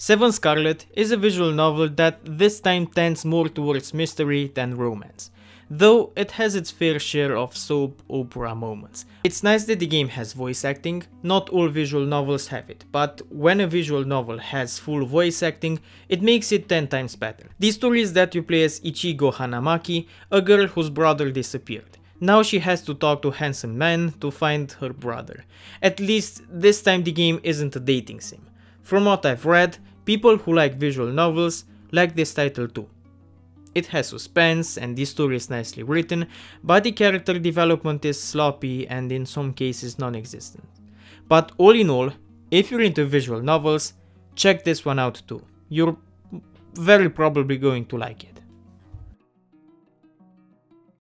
Seven Scarlet is a visual novel that this time tends more towards mystery than romance, though it has its fair share of soap opera moments. It's nice that the game has voice acting, not all visual novels have it, but when a visual novel has full voice acting, it makes it 10 times better. The story is that you play as Ichigo Hanamaki, a girl whose brother disappeared. Now she has to talk to handsome men to find her brother. At least this time the game isn't a dating sim. From what I've read, people who like visual novels like this title too. It has suspense and the story is nicely written, but the character development is sloppy and in some cases non-existent. But all in all, if you're into visual novels, check this one out too. You're very probably going to like it.